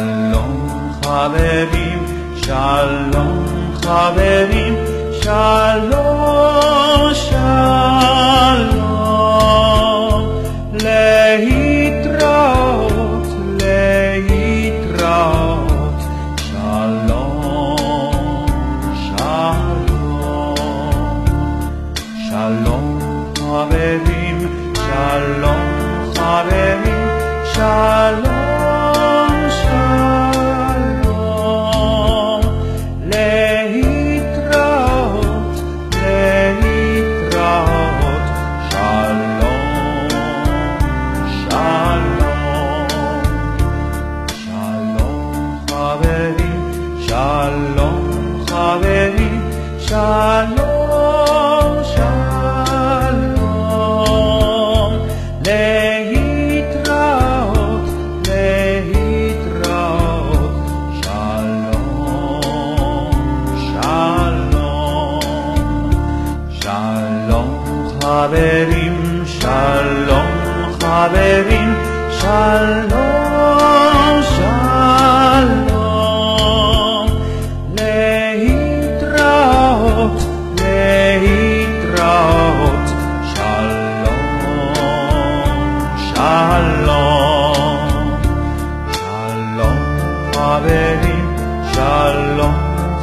Shalom Chaverim, Shalom Chaverim, Shalom, Shalom. Lehitraot, lehitraot, Shalom, Shalom. Shalom Chaverim, Shalom Chaverim, Shalom. חברים, שלום חברים, שלום שלום. להתראות, להתראות, שלום שלום. שלום חברים, שלום חברים, שלום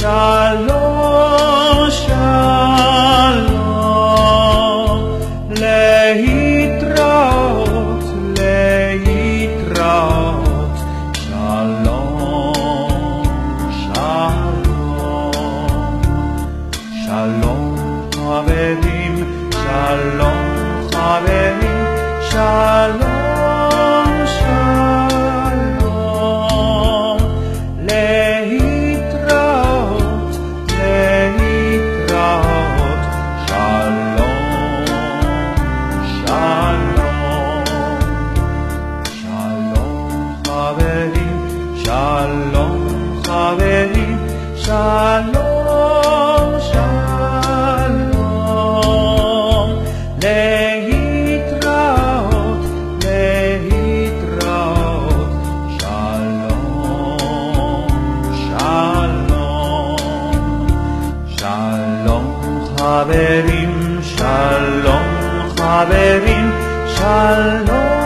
Shalom, shalom, leitraot, leitraot, shalom, shalom, shalom, haverim, shalom, haverim, shalom. Shalom, shalom, lehitraot, lehitraot, shalom, shalom, shalom, chaverim, shalom, chaverim, shalom.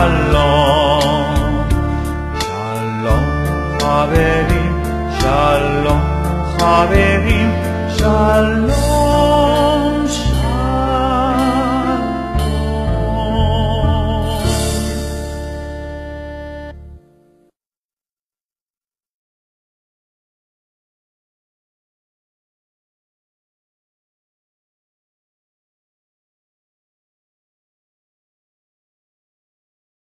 shalom, shalom haverim, shalom haverim, shalom.